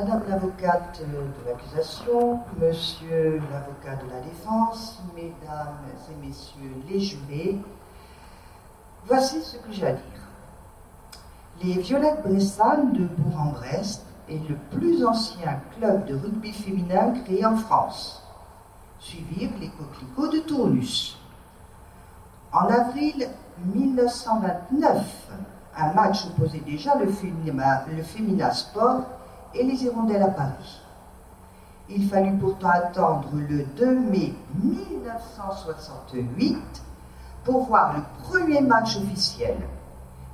Madame l'avocate de l'accusation, Monsieur l'avocat de la défense, Mesdames et Messieurs les jurés, voici ce que j'ai à dire. Les Violettes Bressanes de Bourg-en-Brest est le plus ancien club de rugby féminin créé en France. Suivirent les coquelicots de Tournus. En avril 1929, un match opposait déjà le féminin, le Sport et les Hirondelles à Paris. Il fallut pourtant attendre le 2 mai 1968 pour voir le premier match officiel.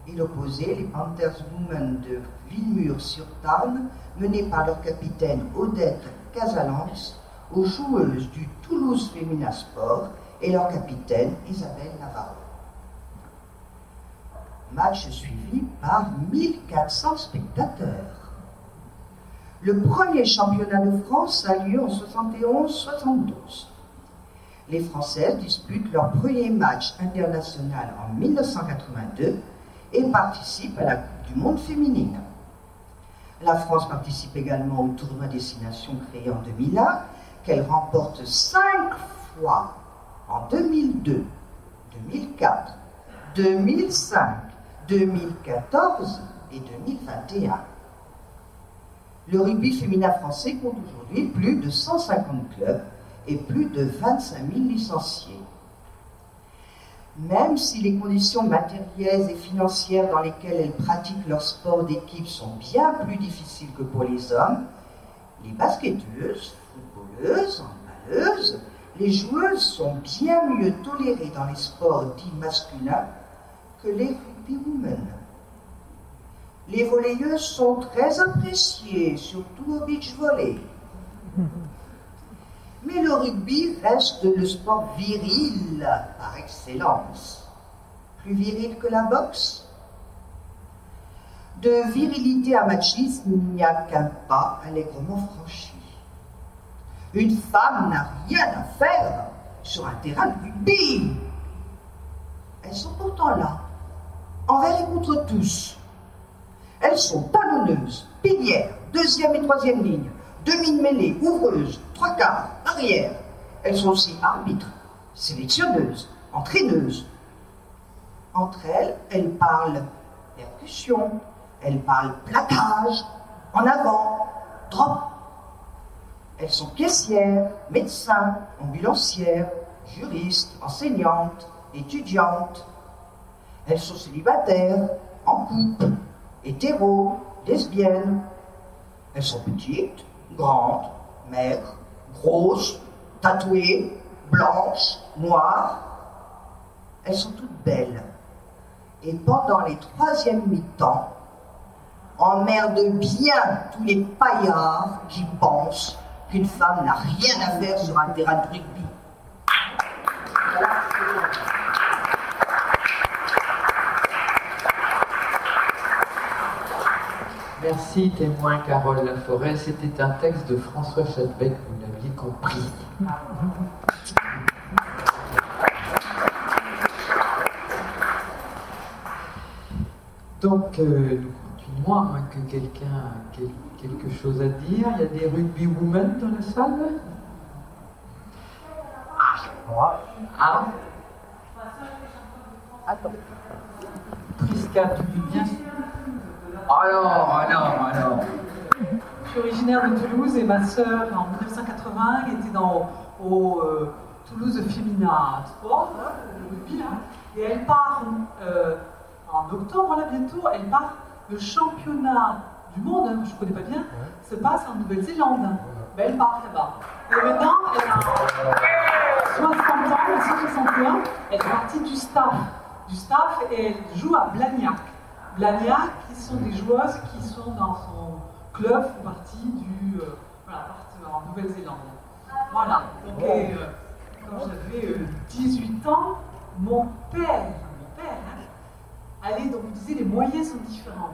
Il opposait les Panthers Women de Villemur-sur-Tarn, menées par leur capitaine Odette Casalance, aux joueuses du Toulouse Féminin Sport et leur capitaine Isabelle Navarro. Match suivi par 1400 spectateurs. Le premier championnat de France a lieu en 71-72. Les Françaises disputent leur premier match international en 1982 et participent à la Coupe du Monde féminine. La France participe également au tournoi Destination créé en 2001, qu'elle remporte cinq fois en 2002, 2004, 2005, 2014 et 2021. Le rugby féminin français compte aujourd'hui plus de 150 clubs et plus de 25 000 licenciés. Même si les conditions matérielles et financières dans lesquelles elles pratiquent leur sport d'équipe sont bien plus difficiles que pour les hommes, les basketteuses, footballeuses, handballeuses, les joueuses sont bien mieux tolérées dans les sports dits masculins que les rugbywomen. Les volleyeuses sont très appréciées, surtout au beach volley. Mais le rugby reste le sport viril par excellence. Plus viril que la boxe De virilité à machisme, il n'y a qu'un pas allègrement franchi. Une femme n'a rien à faire sur un terrain de rugby. Elles sont pourtant là, envers et contre tous. Elles sont talonneuses, pilières, deuxième et troisième ligne, demi-mêlée, ouvreuse, trois quarts, arrière. Elles sont aussi arbitres, sélectionneuses, entraîneuses. Entre elles, elles parlent percussion, elles parlent plaquage, en avant, drop. Elles sont caissières, médecins, ambulancières, juristes, enseignantes, étudiantes. Elles sont célibataires, en couple, hétéros, lesbiennes. Elles sont petites, grandes, maigres, grosses, tatouées, blanches, noires. Elles sont toutes belles. Et pendant les troisièmes mi-temps, emmerdent bien tous les paillards qui pensent qu'une femme n'a rien à faire sur un terrain de rugby. Merci, témoin Carole Laforêt. C'était un texte de François Chadbec, vous l'aviez compris. Donc, euh, nous continuons, à moins que quelqu'un ait quelque chose à dire. Il y a des rugby women dans la salle? Ah, ah. Attends. Prisca, tu dis bien alors, alors, alors. Je suis originaire de Toulouse et ma sœur, en 1980, était dans, au euh, Toulouse Femina Sport, le rugby, et elle part euh, en octobre, là bientôt, elle part le championnat du monde, hein, je ne connais pas bien, se passe en Nouvelle-Zélande. Ben, elle part là-bas. Et maintenant, elle a 60 ans, elle 61, elle fait partie du staff, du staff et elle joue à Blagnac. Blagnac, qui sont des joueuses qui sont dans son club, font partie du. Euh, voilà, en Nouvelle-Zélande. Voilà. Donc, euh, quand j'avais 18 euh, ans, mon père, mon père, hein, allait, donc, il disait, les moyens sont différents.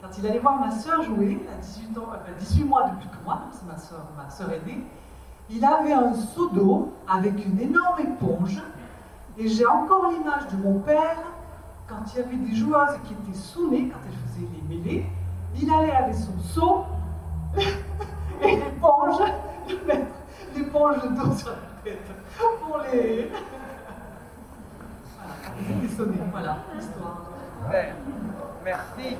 Quand il allait voir ma sœur jouer, à 18, ans, 18 mois de plus que moi, c'est ma sœur, ma sœur aînée, il avait un seau d'eau avec une énorme éponge, et j'ai encore l'image de mon père quand il y avait des joueuses qui étaient sonnées, quand elles faisaient les mêlées, il allait avec son seau et l'éponge, l'éponge d'eau sur la tête pour les. Voilà, ils étaient voilà l'histoire. Merci.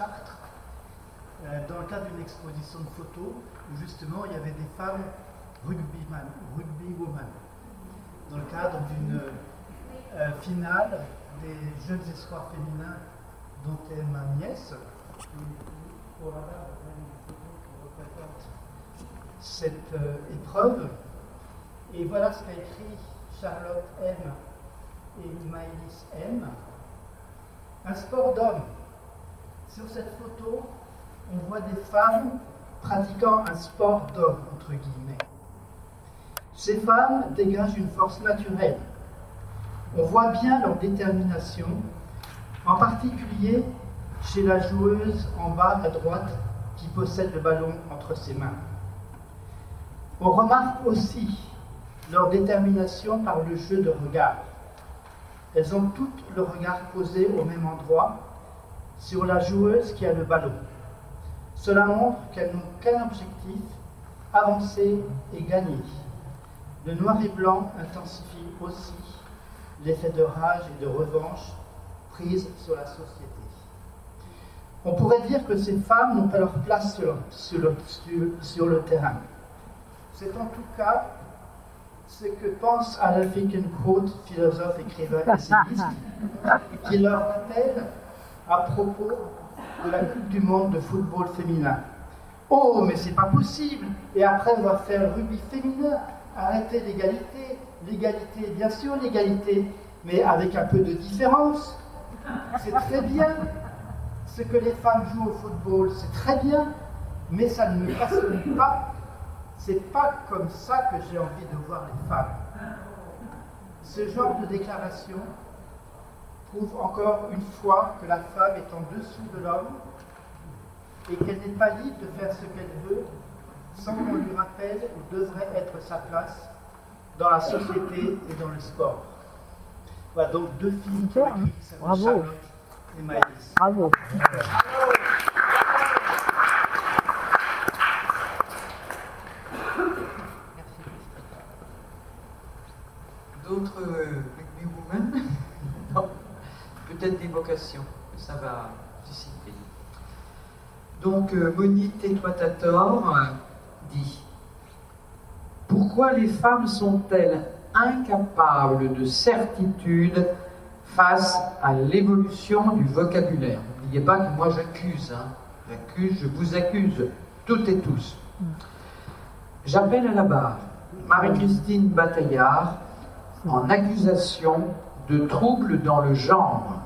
Euh, dans le cadre d'une exposition de photos où justement il y avait des femmes rugbyman, rugbywoman, dans le cadre d'une euh, finale des jeunes espoirs féminins dont est ma nièce. Cette euh, épreuve. Et voilà ce qu'a écrit Charlotte M. et Maëlys M. Un sport d'homme. Sur cette photo, on voit des femmes pratiquant un sport d'homme, entre guillemets. Ces femmes dégagent une force naturelle. On voit bien leur détermination, en particulier chez la joueuse en bas à droite qui possède le ballon entre ses mains. On remarque aussi leur détermination par le jeu de regard. Elles ont toutes le regard posé au même endroit, sur la joueuse qui a le ballon. Cela montre qu'elles n'ont qu'un objectif, avancer et gagner. Le noir et blanc intensifie aussi l'effet de rage et de revanche prise sur la société. On pourrait dire que ces femmes n'ont pas leur place sur, sur le, terrain. C'est en tout cas ce que pense Alan Finkielkraut, philosophe, écrivain, essayiste, qui leur rappelle à propos de la Coupe du Monde de football féminin. Oh, mais c'est pas possible Et après, on va faire rugby féminin. Arrêtez l'égalité. L'égalité, bien sûr, l'égalité, mais avec un peu de différence. C'est très bien. Ce que les femmes jouent au football, c'est très bien, mais ça ne me passionne pas. C'est pas comme ça que j'ai envie de voir les femmes. Ce genre de déclaration prouve encore une fois que la femme est en dessous de l'homme et qu'elle n'est pas libre de faire ce qu'elle veut sans qu'on lui rappelle où devrait être sa place dans la société et dans le sport. Voilà donc deux qui ont écrit qui Bravo. Charlotte et Maëlys. Bravo. D'autres euh, rugby women Non. Peut-être des vocations que ça va susciter. Euh, Monique Tétoitator euh, dit Pourquoi les femmes sont-elles incapables de certitude face à l'évolution du vocabulaire? N'oubliez pas que moi j'accuse, hein. j'accuse, je vous accuse, toutes et tous. J'appelle à la barre Marie-Christine Bataillard en accusation de troubles dans le genre.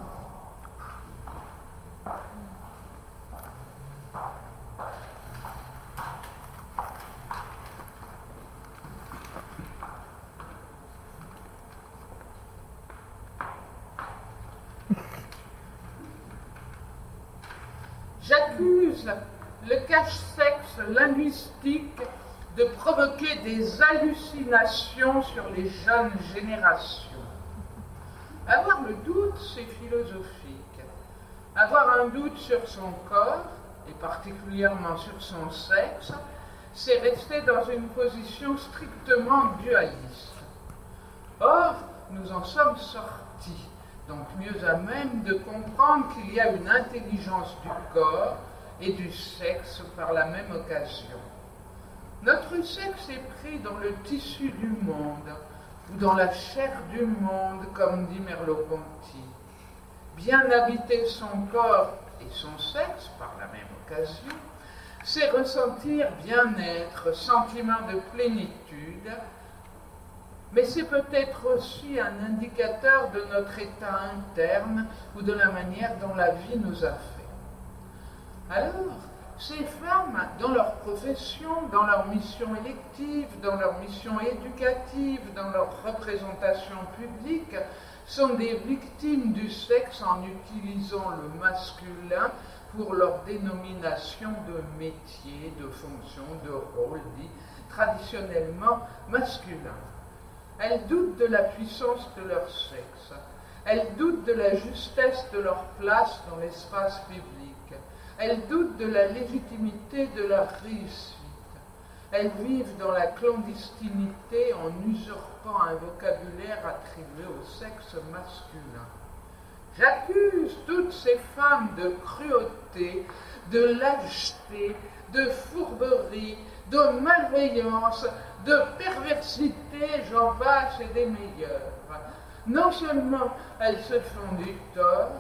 J'accuse le cache-sexe linguistique de provoquer des hallucinations sur les jeunes générations. Avoir le doute, c'est philosophique. Avoir un doute sur son corps, et particulièrement sur son sexe, c'est rester dans une position strictement dualiste. Or, nous en sommes sortis, donc mieux à même de comprendre qu'il y a une intelligence du corps et du sexe par la même occasion. Notre sexe est pris dans le tissu du monde, ou dans la chair du monde, comme dit Merleau-Ponty. Bien habiter son corps et son sexe par la même occasion, c'est ressentir bien-être, sentiment de plénitude, mais c'est peut-être aussi un indicateur de notre état interne ou de la manière dont la vie nous a fait. Alors, ces femmes, dans leur profession, dans leur mission élective, dans leur mission éducative, dans leur représentation publique, sont des victimes du sexe en utilisant le masculin pour leur dénomination de métier, de fonction, de rôle dit traditionnellement masculins. Elles doutent de la puissance de leur sexe. Elles doutent de la justesse de leur place dans l'espace public. Elles doutent de la légitimité de leur réussite. Elles vivent dans la clandestinité en usurpant un vocabulaire attribué au sexe masculin. J'accuse toutes ces femmes de cruauté, de lâcheté, de fourberie, de malveillance, de perversité, j'en passe et des meilleures. Non seulement elles se font du tort,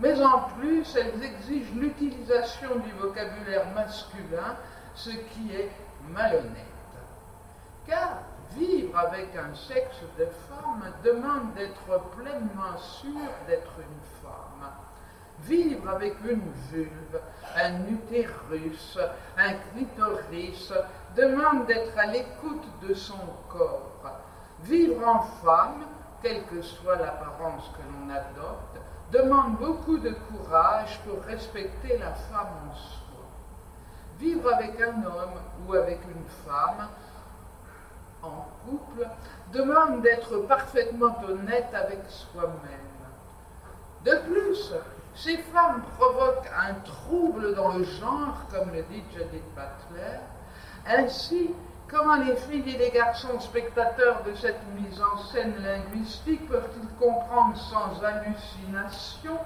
mais en plus elles exigent l'utilisation du vocabulaire masculin, ce qui est malhonnête. Car vivre avec un sexe de femme demande d'être pleinement sûr d'être une femme. Vivre avec une vulve, un utérus, un clitoris, demande d'être à l'écoute de son corps. Vivre en femme, quelle que soit l'apparence que l'on adopte, demande beaucoup de courage pour respecter la femme en soi. Vivre avec un homme ou avec une femme en couple demande d'être parfaitement honnête avec soi-même. De plus, ces femmes provoquent un trouble dans le genre, comme le dit Judith Butler, ainsi comment les filles et les garçons spectateurs de cette mise en scène linguistique peuvent-ils comprendre sans hallucination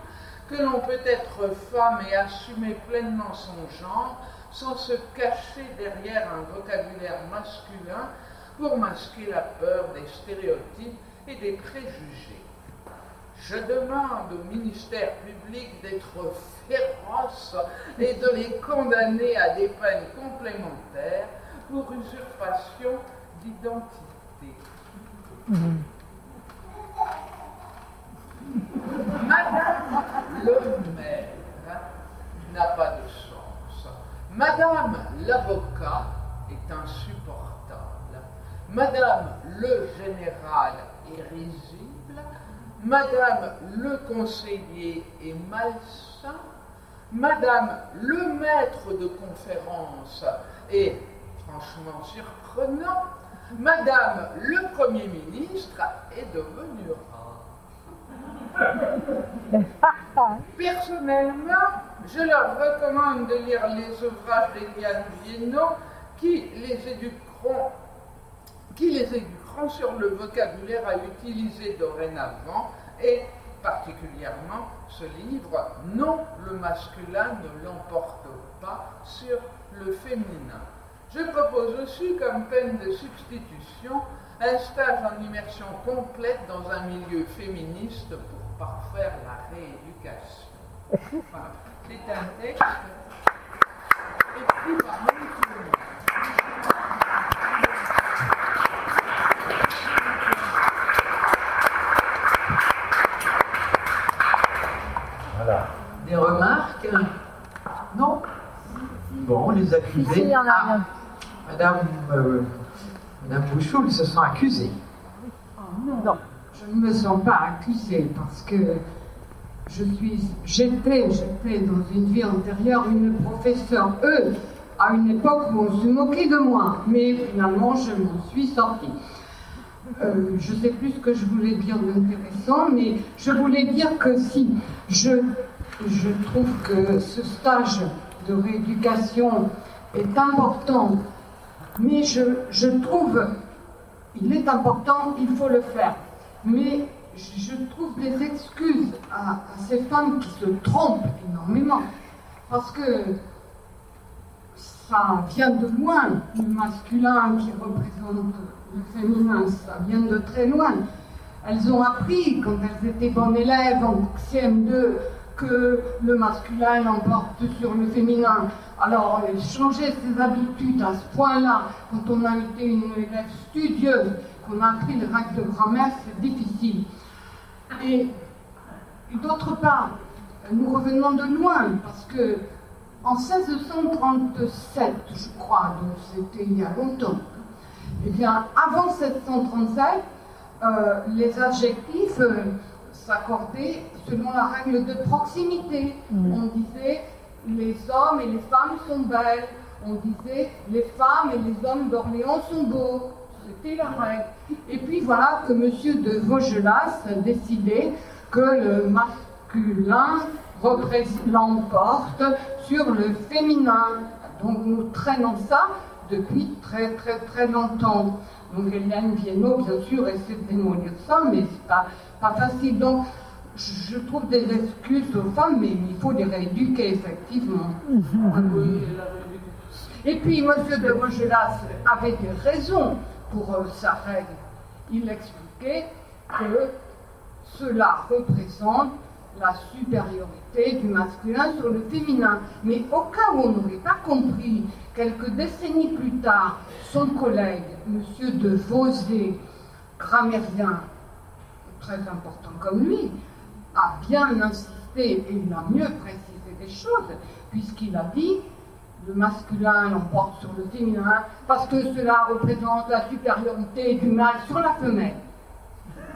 que l'on peut être femme et assumer pleinement son genre sans se cacher derrière un vocabulaire masculin pour masquer la peur des stéréotypes et des préjugés? Je demande au ministère public d'être féroce et de les condamner à des peines complémentaires pour usurpation d'identité. Madame le maire n'a pas de sens. Madame l'avocat est insupportable. Madame le général est risible. Madame le conseiller est malsain. Madame le maître de conférence est franchement surprenant. Madame le Premier ministre est devenu rare. Personnellement, je leur recommande de lire les ouvrages d'Eliane Viennot qui les éduqueront qui les éduqueront sur le vocabulaire à utiliser dorénavant et particulièrement ce livre Non, le masculin ne l'emporte pas sur le féminin. Je propose aussi comme peine de substitution un stage en immersion complète dans un milieu féministe pour parfaire la rééducation. C'est un texte écrit Monique Voilà. Des Non Bon, les accusés. Si, il y en a Ah. Madame, euh, Madame Bouchou, ils se sont accusés. Non, je ne me sens pas accusée parce que je suis, j'étais, j'étais dans une vie antérieure une professeure, eux, à une époque où on se moquait de moi, mais finalement je m'en suis sortie. Euh, je ne sais plus ce que je voulais dire d'intéressant, mais je voulais dire que si je, je trouve que ce stage de rééducation est important, mais je, je trouve il est important, il faut le faire. Mais je trouve des excuses à, à ces femmes qui se trompent énormément. Parce que ça vient de loin, le masculin qui représente le féminin, ça vient de très loin. Elles ont appris, quand elles étaient bonnes élèves en CM2, que le masculin l'emporte sur le féminin. Alors, euh, changer ses habitudes à ce point-là, quand on a été une élève studieuse, qu'on a appris les règles de grammaire, c'est difficile. Et d'autre part, nous revenons de loin, parce que en 1637, je crois, donc c'était il y a longtemps, eh bien, avant 1737, euh, les adjectifs euh, s'accordaient selon la règle de proximité. On disait les hommes et les femmes sont belles, on disait les femmes et les hommes d'Orléans sont beaux. C'était la règle. Et puis voilà que M. de Vaugelas a décidé que le masculin l'emporte sur le féminin. Donc nous traînons ça depuis très très très longtemps. Donc Hélène Viennot, bien sûr, essaie de démolir ça, mais c'est pas, pas facile. Donc je trouve des excuses aux femmes, mais il faut les rééduquer, effectivement. Et puis, M. de Rogelas avait des raisons pour euh, sa règle. Il expliquait que cela représente la supériorité du masculin sur le féminin. Mais au cas où on n'aurait pas compris, quelques décennies plus tard, son collègue, M. de Vosé, grammairien très important comme lui, a bien insisté et il a mieux précisé des choses, puisqu'il a dit le masculin l'emporte sur le féminin, parce que cela représente la supériorité du mâle sur la femelle.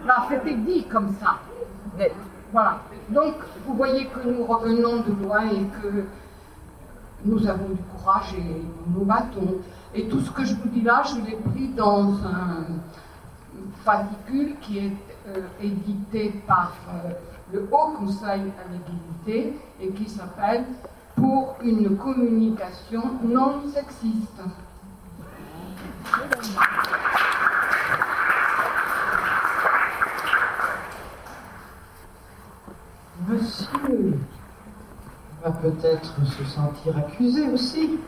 Là, c'était dit comme ça. Voilà. Donc, vous voyez que nous revenons de loin et que nous avons du courage et nous nous battons. Et tout ce que je vous dis là, je l'ai pris dans un fascicule qui est euh, édité par euh, le Haut Conseil à l'égalité et qui s'appelle Pour une communication non sexiste. Monsieur va peut-être se sentir accusé aussi.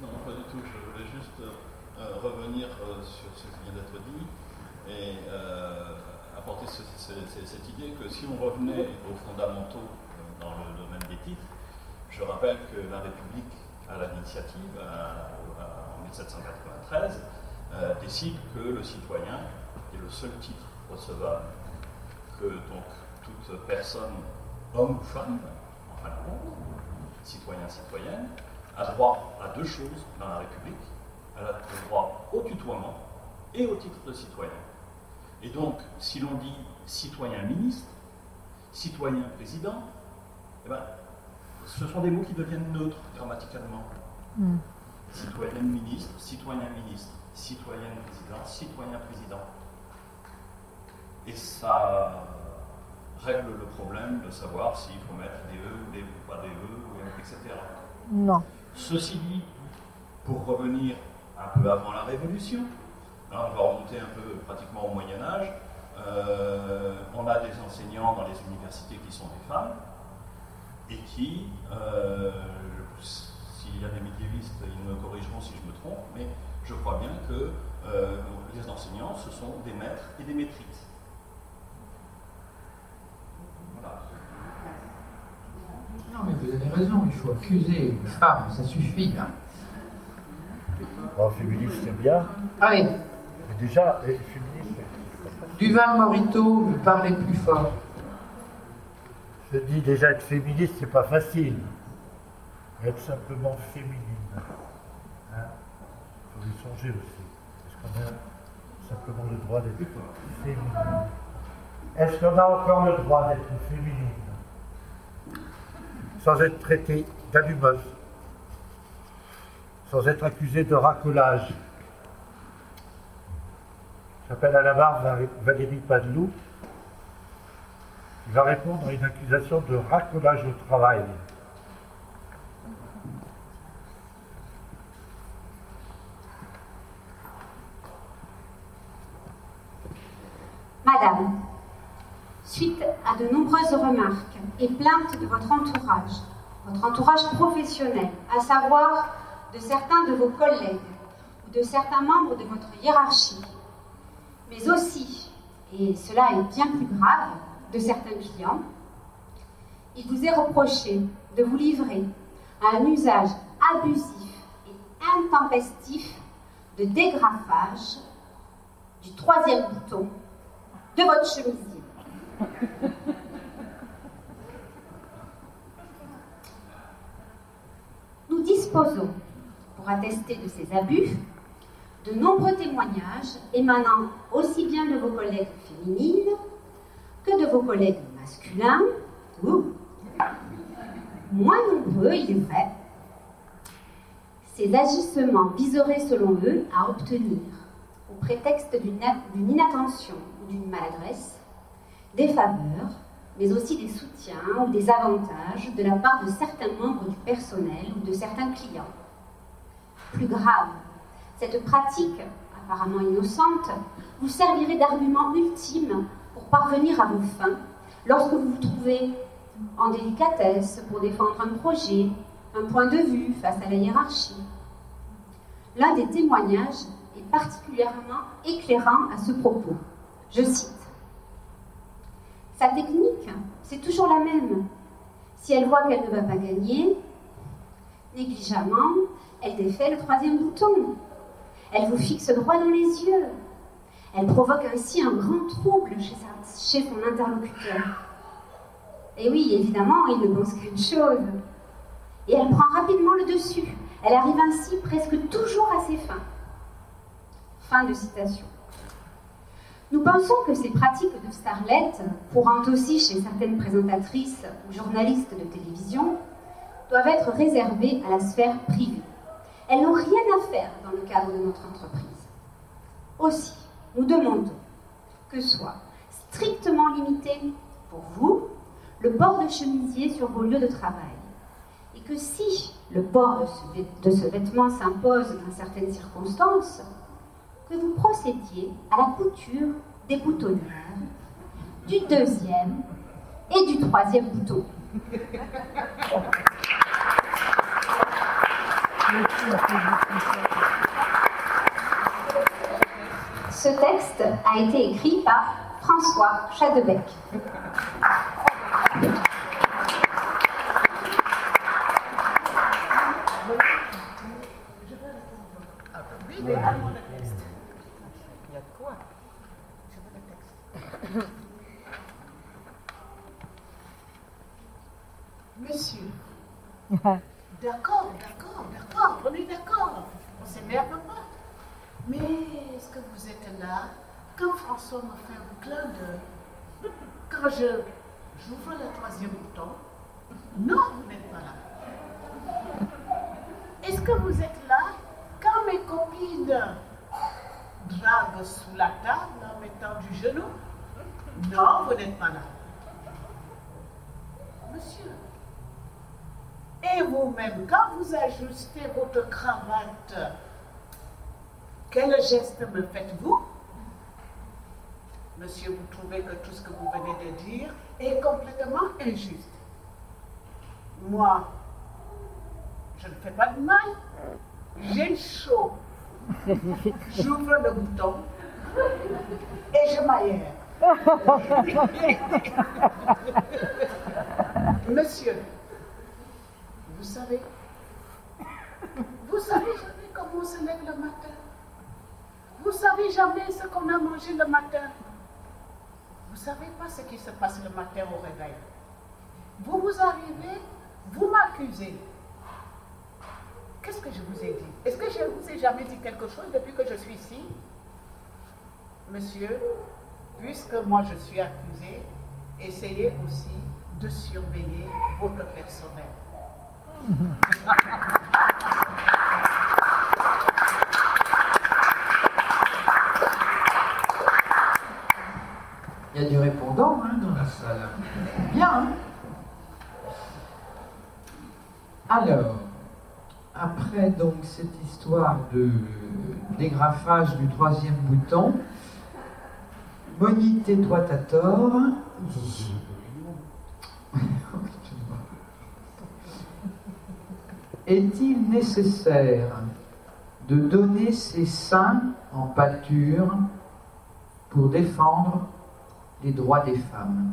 Non, pas du tout. Je voulais juste euh, revenir euh, sur ce qui vient d'être dit et euh, apporter cette idée que si on revenait aux fondamentaux dans le domaine des titres, je rappelle que la République, à l'initiative, en 1793, décide que le citoyen est le seul titre recevable que donc toute personne, homme ou femme, en fin de citoyen, citoyenne, a droit à deux choses dans la République. Elle a le droit au tutoiement et au titre de citoyen. Et donc, si l'on dit citoyen ministre, citoyen président, eh ben, ce sont des mots qui deviennent neutres grammaticalement. Mm. Citoyenne ministre, citoyen ministre, citoyen président, citoyen président. Et ça règle le problème de savoir s'il faut mettre des E, des, ou pas des E, etc. Non. Ceci dit, pour revenir un peu avant la Révolution, on va remonter un peu pratiquement au Moyen Âge, euh, on a des enseignants dans les universités qui sont des femmes et qui, euh, s'il y a des médiévistes, ils me corrigeront si je me trompe, mais je crois bien que euh, les enseignants, ce sont des maîtres et des maîtrises. Non, mais vous avez raison, il faut accuser les femmes, ça suffit. Hein. Oh, féministe, c'est bien. Allez. Mais déjà, les féministes. Duval Morito, vous parlez plus fort. Je dis déjà, être féministe, c'est pas facile. Être simplement féminine. Il hein? faut y songer aussi. Est-ce qu'on a simplement le droit d'être féminine Est-ce qu'on a encore le droit d'être féminine? Sans être traité d'allumeuse, sans être accusé de racolage. J'appelle à la barre Valérie Padelou, qui va répondre à une accusation de racolage au travail. Madame, suite à de nombreuses remarques et plaintes de votre entourage, votre entourage professionnel, à savoir de certains de vos collègues ou de certains membres de votre hiérarchie, mais aussi, et cela est bien plus grave, de certains clients, il vous est reproché de vous livrer à un usage abusif et intempestif de dégrafage du troisième bouton de votre chemisier. Nous disposons, pour attester de ces abus, de nombreux témoignages émanant aussi bien de vos collègues féminines que de vos collègues masculins, ou moins nombreux, il est vrai. Ces agissements viseraient selon eux à obtenir, au prétexte d'une inattention ou d'une maladresse, des faveurs, mais aussi des soutiens ou des avantages de la part de certains membres du personnel ou de certains clients. Plus grave, cette pratique, apparemment innocente, vous servirait d'argument ultime pour parvenir à vos fins lorsque vous vous trouvez en délicatesse pour défendre un projet, un point de vue face à la hiérarchie. L'un des témoignages est particulièrement éclairant à ce propos. Je cite Sa technique, c'est toujours la même. Si elle voit qu'elle ne va pas gagner, négligemment, elle défait le troisième bouton. Elle vous fixe droit dans les yeux. Elle provoque ainsi un grand trouble chez, son interlocuteur. Et oui, évidemment, il ne pense qu'une chose. Et elle prend rapidement le dessus. Elle arrive ainsi presque toujours à ses fins. Fin de citation. Nous pensons que ces pratiques de starlet, courantes aussi chez certaines présentatrices ou journalistes de télévision, doivent être réservées à la sphère privée. Elles n'ont rien à faire dans le cadre de notre entreprise. Aussi, nous demandons que soit strictement limité pour vous le port de chemisier sur vos lieux de travail. Et que si le port de ce, vêtement s'impose dans certaines circonstances, que vous procédiez à la couture des boutons du deuxième et du troisième bouton. Ce texte a été écrit par François Chadebec. Monsieur. D'accord, d'accord, d'accord, on est d'accord. On s'énerve pas. Mais est-ce que vous êtes là quand François m'a fait un clin d'œil Quand je j'ouvre le troisième bouton Non, vous n'êtes pas là. Est-ce que vous êtes là quand mes copines draguent sous la table en mettant du genou Non, vous n'êtes pas là. Monsieur, et vous-même, quand vous ajustez votre cravate, quel geste me faites-vous? Monsieur, vous trouvez que tout ce que vous venez de dire est complètement injuste. Moi, je ne fais pas de mal. J'ai chaud. J'ouvre le bouton et je m'aère. Monsieur, vous savez, vous savez jamais comment on se lève le matin. Vous savez jamais ce qu'on a mangé le matin. Vous savez pas ce qui se passe le matin au réveil. Vous vous arrivez, vous m'accusez. Qu'est-ce que je vous ai dit? Est-ce que je vous ai jamais dit quelque chose depuis que je suis ici? Monsieur, puisque moi je suis accusé, essayez aussi de surveiller votre personnel. Il y a du répondant hein, dans la salle. Bien. Alors, cette histoire de dégrafage du troisième bouton, Monique, toi t'as tort. Est-il nécessaire de donner ses seins en pâture pour défendre les droits des femmes?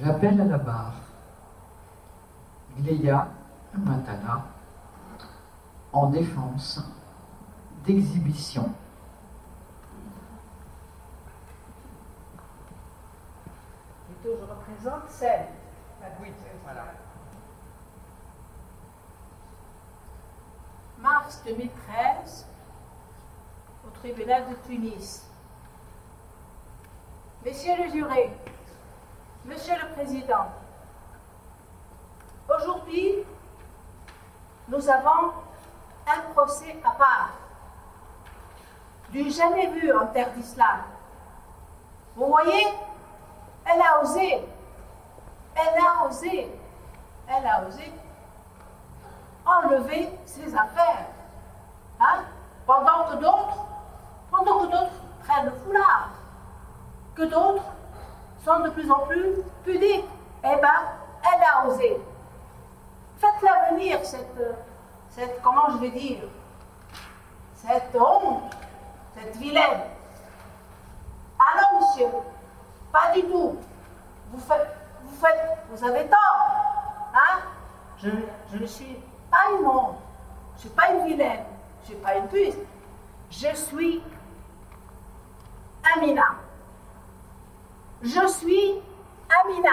J'appelle à la barre Gléa Matala en défense d'exhibition. je représente celle. Voilà. Mars 2013, au tribunal de Tunis. Messieurs les jurés, Monsieur le Président, aujourd'hui, nous avons un procès à part, du jamais vu en terre d'islam. Vous voyez, elle a osé, elle a osé, elle a osé enlever ses affaires. Hein? Pendant que d'autres, pendant que d'autres prennent le foulard, que d'autres sont de plus en plus pudiques, eh bien, elle a osé. Faites-la venir, cette, cette, comment je vais dire, cette honte, cette vilaine. Ah non, monsieur, pas du tout. Vous faites, vous faites, vous avez tort. Hein? Je, je ne suis pas une honte, je ne suis pas une vilaine, je ne suis pas une puce. Je suis Amina. Je suis Amina.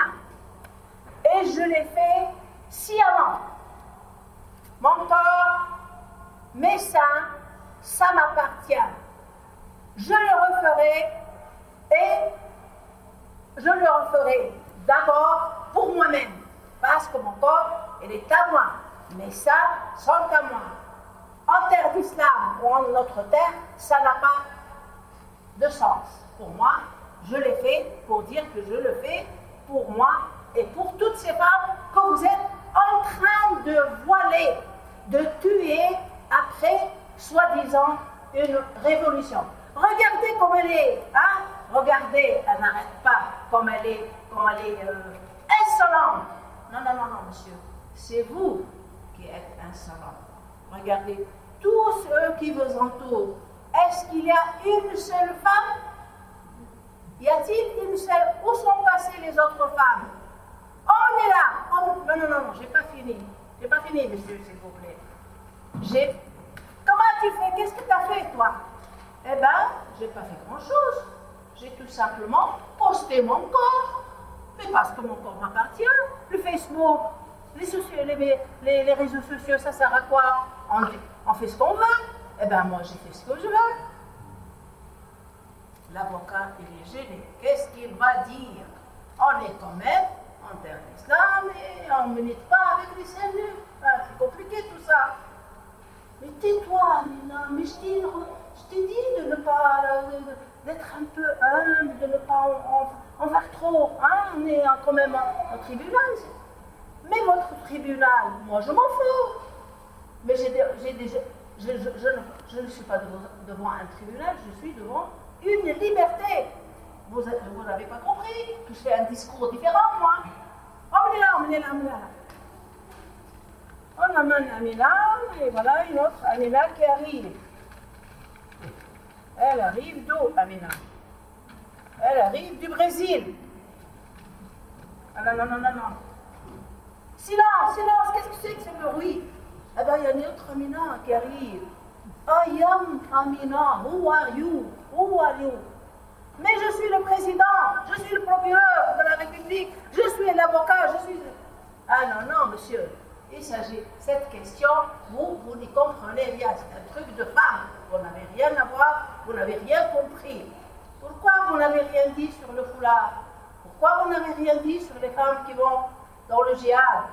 Et je l'ai fait sciemment. Mon corps, mes seins, ça m'appartient. Je le referai et je le referai d'abord pour moi-même, parce que mon corps, il est à moi. Mes seins sont à moi. En terre d'islam ou en notre terre, ça n'a pas de sens. Pour moi, je l'ai fait pour dire que je le fais pour moi et pour toutes ces femmes que vous êtes en train de voiler, de tuer après, soi-disant, une révolution. Regardez comme elle est, hein? Regardez, elle n'arrête pas comme elle est, comme elle est euh, insolente. Non, non, non, non, monsieur. C'est vous qui êtes insolent. Regardez, tous ceux qui vous entourent, est-ce qu'il y a une seule femme? Y a-t-il une seule? Où sont passées les autres femmes? On est là Non, non, non, j'ai pas fini. J'ai pas fini, monsieur, s'il vous plaît. J'ai. Comment tu fais? Qu'est-ce que tu as fait, toi? Eh ben, j'ai pas fait grand-chose. J'ai tout simplement posté mon corps. Mais parce que mon corps m'appartient. Le Facebook, les, les, les, réseaux sociaux, ça sert à quoi? On, fait ce qu'on veut. Eh bien, moi, j'ai fait ce que je veux. L'avocat, il est gêné. Qu'est-ce qu'il va dire? On est quand même en terre d'islam et on ne milite pas avec les saluts. Ah, c'est compliqué tout ça. Mais tais-toi, Nina. Mais je t'ai dit de ne pas. d'être un peu humble, de ne pas en, faire trop. Hein? On est quand même en, tribunal. Mais votre tribunal, moi je m'en fous. Mais je, ne suis pas devant un tribunal, je suis devant une liberté. Vous n'avez pas compris que je fais un discours différent, moi. Emmenez-la, emmenez-la, emmenez-la. On amène Amina, et voilà une autre Amina qui arrive. Elle arrive d'où, Amina? Elle arrive du Brésil. Ah non, non, non, non, non. Silence, silence, qu'est-ce que c'est que ce bruit? Eh bien, il y a une autre Amina qui arrive. I am Amina, who are you? Who are you? Mais je suis le président, je suis le procureur de la République, je suis l'avocat, je suis. Ah non, non, monsieur, il s'agit. Cette question, vous, vous n'y comprenez rien. C'est un truc de femme. Vous n'avez rien à voir, vous n'avez rien compris. Pourquoi vous n'avez rien dit sur le foulard? Pourquoi vous n'avez rien dit sur les femmes qui vont dans le djihad?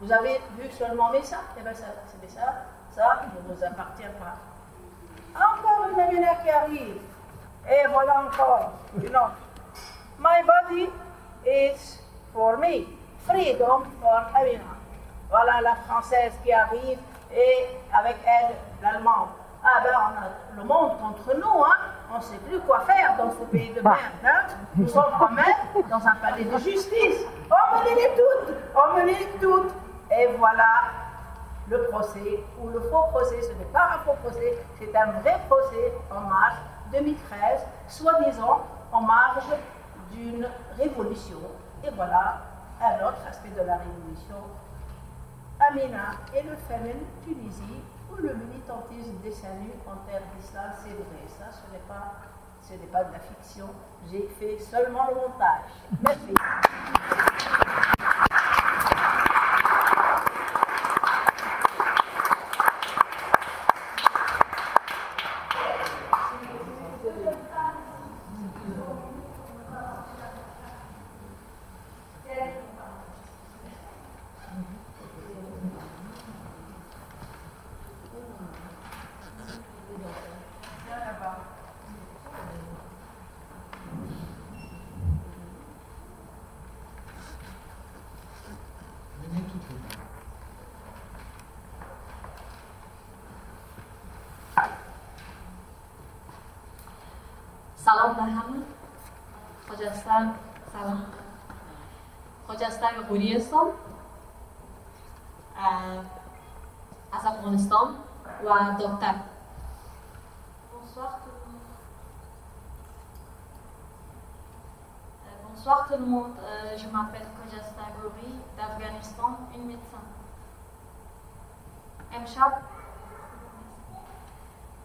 Vous avez vu seulement mes ça Eh bien, ça, c'est ça, ça ne vous appartient pas. Encore une Amina qui arrive. Et voilà encore une autre. My body is for me. Freedom for Amina. Voilà la française qui arrive et avec elle l'allemande. Ah ben on a le monde contre nous, hein. On ne sait plus quoi faire dans ce pays de merde. Hein. Nous sommes quand même dans un palais de justice. Emmenez-les toutes, emmenez-les toutes. Et voilà le procès, ou le faux procès, ce n'est pas un faux procès, c'est un vrai procès en marge 2013, soi-disant en marge d'une révolution. Et voilà un autre aspect de la révolution. Amina et le Femen, Tunisie, où le militantisme des saluts en terre d'islam, c'est vrai. Ça, ce n'est pas, ce n'est pas de la fiction. J'ai fait seulement le montage. Merci. سلام به همه خجستان سلام خجستان غوری هستم از افغانستان و دکتر Bonsoir tout le monde. Euh. Euh, je m'appelle Kojasta Gori d'Afghanistan, une médecin. امشب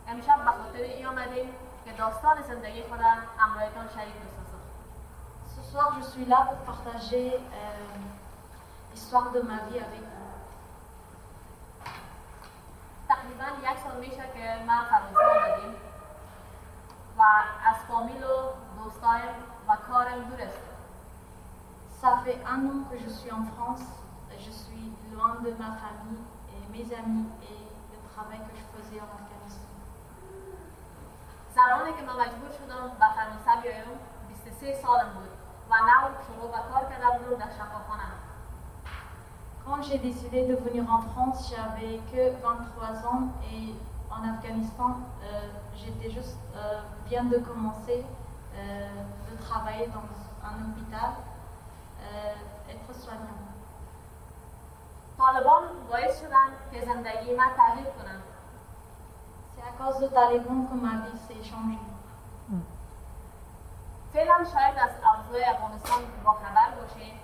امشب به خاطر ای آمدیم که داستان زندگی خودم همراهتان شریک بسازم Ce soir, je suis là pour partager euh, l'histoire de ma vie avec vous. تقریبا یک سال میشه که من فرانسه آمدیم و از فامیل و دوستایم و کارم دور هستم Ça fait un an que je suis en France. Je suis loin de ma famille et mes amis et le travail que je faisais en Afghanistan. زمانی که من مجبور شدم به فرانسه بیایم 23 سالم بود و نو شروع به کار کردم رو در شفاخانه Quand j'ai décidé de venir en France, j'avais que 23 ans et en Afghanistan, euh, j'étais juste euh, bien de commencer euh, de travailler dans un hôpital, euh, être soignant. طالبان باعث شدن که زندگی من تغییر کنم C'est à cause de Taliban que ma vie s'est changée. فعلا شاید از اوضاع افغانستان با خبر باشید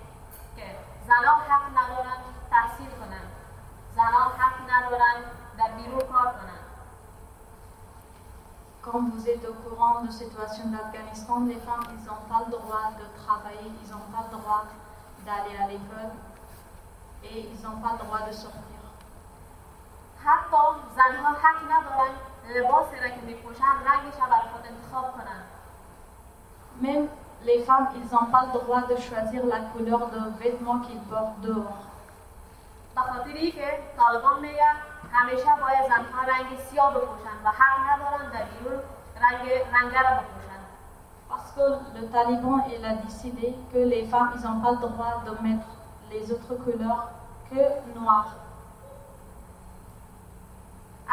که زنان حق ندارند تحصیل کنند زنان حق ندارند در بیرون کار کنند Comme vous êtes au courant de la situation d'Afghanistan, les femmes, ils n'ont pas le droit de travailler, ils n'ont pas le droit d'aller à l'école et ils n'ont pas le droit de sortir. حتی زنها حق ندارند لباسی را که میپوشند رنگش را بر خود انتخاب کنند Même les femmes, ils n'ont pas le droit de choisir la couleur de vêtements qu'ils portent dehors. به خاطری که طالبان میگن همیشه باید زنها رنگ سیاه بپوشند و حق ندارند در بیرون رنگ رنگه را بپوشند Parce que le taliban, il a décidé que les femmes, ils n'ont pas le droit de mettre les autres couleurs que noir.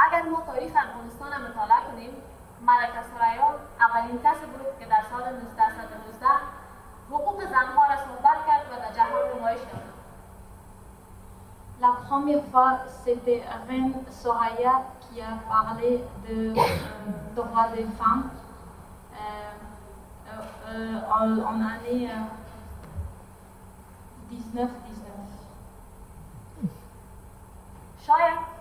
اگر ما تاریخ افغانستان را مطالعه کنیم ملکه سرایان اولین کسی بود که در سال 1919 حقوق زنها را صحبت کرد و در جهان نمایش داد La première fois, c'était Reine Soraya qui a parlé de euh, droit des femmes euh, euh, en, année euh, 19-19. شاید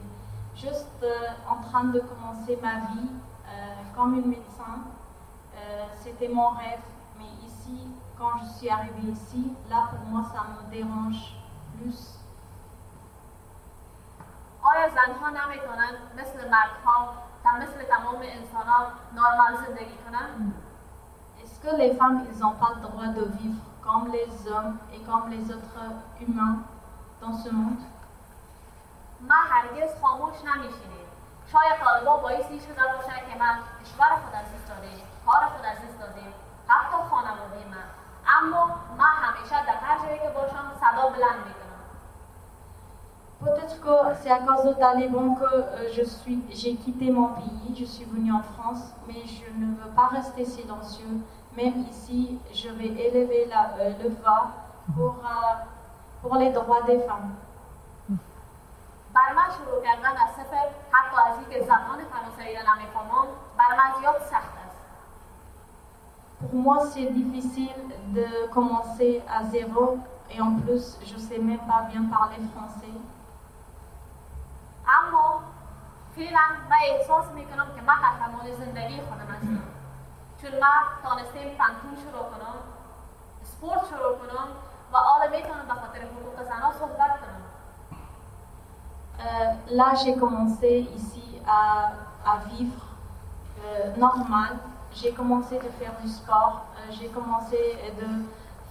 en train de commencer ma vie euh, comme une médecin, euh, c'était mon rêve. Mais ici, quand je suis arrivée ici, là, pour moi, ça me dérange plus. آیا زنها نمیتونند مثل مردها و مثل تمام انسانها نرمال زندگی کنند؟ Est-ce que les femmes, ils n'ont pas le droit de vivre comme les hommes et comme les autres humains dans ce monde ما هرگز خاموش نمیشینیم شاید طالبا باعثی شده باشه که من کشور خود از دست دادیم کار خود از دست دادیم حتی خانواده من اما من همیشه در هر جایی که باشم صدا بلند میکنم Peut-être que c'est à cause de Taliban que euh, je suis, j'ai quitté mon pays, je suis venue en France, mais je ne veux pas rester silencieux. Même ici, je vais élever la, euh, le voix pour, euh, pour les droits des femmes. بر من شروع کردن از صفر حتی از اینکه زبان فرانسوی را نمی‌فهمم بر من زیاد سخت است. Pour moi, c'est difficile de commencer à zéro et en plus, je ne sais même pas bien parler français. اما فعلا من احساس می‌کنم که من قهرمان زندگی خودم هستم. چون من تانستیم پنتون شروع کنم سپورت شروع کنم و حالا می‌تونم به خاطر حقوق زنها صحبت کنم. Euh, là, j'ai commencé ici à, à vivre euh, normal j'ai commencé de faire du sport, euh, j'ai commencé de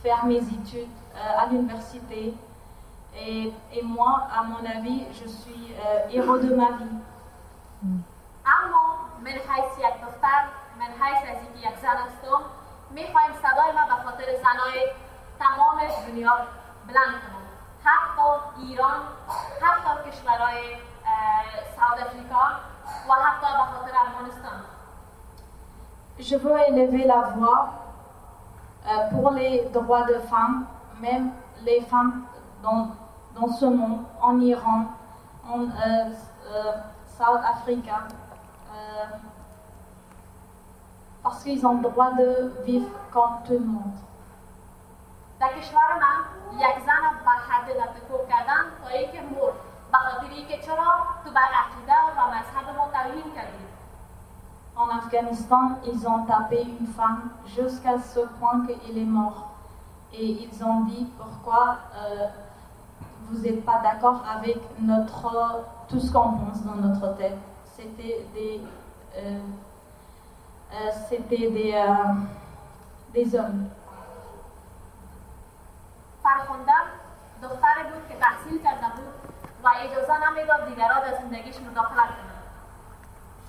faire mes études euh, à l'université. Et, et moi, à mon avis, je suis euh, héros de ma vie. اما من حیث یک دختر من حیث از اینکه یک زن هستم میخوایم صدای ما به خاطر زنای تمام دنیا بلند کنم حتی ایران حتی کشورهای ساوت افریقا و حتی به خاطر افغانستان Je veux élever la voix euh, pour les droits de femmes, même les femmes dans, dans ce monde, en Iran, en euh, euh, South Africa, euh, parce qu'ils ont le droit de vivre comme tout le monde. در کشور من یک زن بر حد تفکر کردن تا اینکه مرد به خاطر اینکه چرا تو بر عقیده و مذهب ما توهین کردیم En Afghanistan, ils ont tapé une femme jusqu'à ce point qu'il est mort. Et ils ont dit pourquoi euh, vous n'êtes pas d'accord avec notre, tout ce qu'on pense dans notre tête. C'était des, euh, euh, c'était des, euh, des hommes. فرخوندم دختری بود که تحصیل کرده بود و اجازه نمی‌داد دیگران در زندگیش مداخلت کنند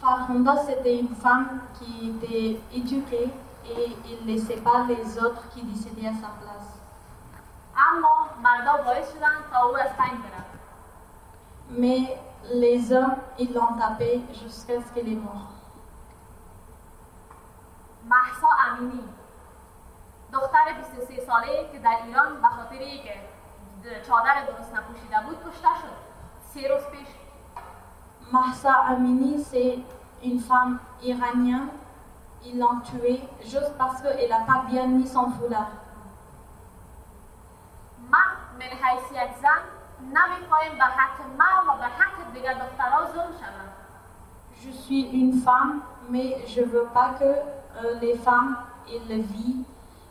Farhonda, c'était une femme qui était éduquée et il ne laissait pas les autres qui décidaient à sa place. Mais les hommes, ils l'ont tapé jusqu'à ce qu'il est mort. محسا امینی دختر 23 ساله که در ایران به خاطر که چادر درست نپوشیده بود کشته شد. سی روز پیش. محسا امینی سه این فام ایرانیان این لان توی جست پس که ایلا پا بیان نی سان فولار ما من حیثی زن نمی خواهیم به حق ما و به حق دیگر دختر ها زم شما جو سی این فرم می جو با که لی فرم ایل وی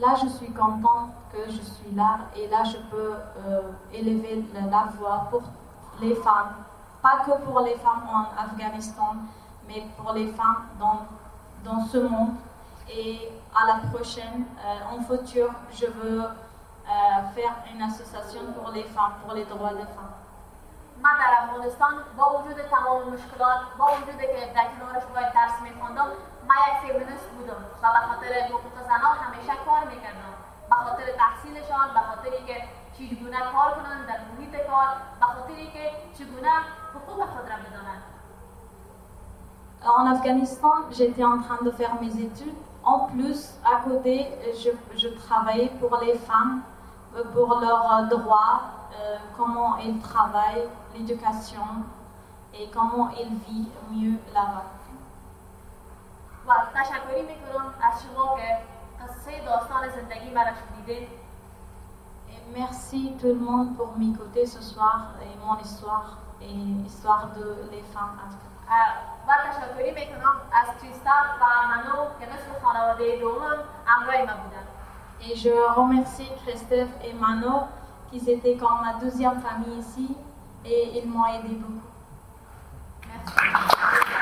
Là, je suis contente que je suis là et là, je peux euh, élever la, la voix pour les femmes. Pas que pour les femmes en Afghanistan, mais pour les femmes dans, dans ce monde. Et à la prochaine, euh, en futur, je veux euh, faire une association pour les femmes, pour les droits des femmes. من در افغانستان با وجود تمام مشکلات با وجود که در کنارش باید درس میخواندم من یک فیمینیست بودم و به خاطر حقوق زنان همیشه کار میکردم به خاطر تحصیلشان به خاطر اینکه چگونه کار کنند در محیط کار به خاطر اینکه چگونه حقوق خود را بدانند En Afghanistan, j'étais en train de faire mes études. En plus, à côté, je, je travaillais pour les femmes, euh, pour leurs euh, droits, euh, comment elles travaillent, l'éducation et comment elles vivent mieux là-bas. و تشکری میکنم از شما که قصه داستان زندگی مرا شنیدید Et merci tout le monde pour m'écouter ce soir et mon histoire et l'histoire de les femmes afghanes. اه، و تشکری میکنم از کریستال و منو که مثل خانواده دومم همراه ما بودن Et je remercie Christophe et Mano qui étaient comme ma deuxième famille ici et ils m'ont aidé beaucoup. مرسی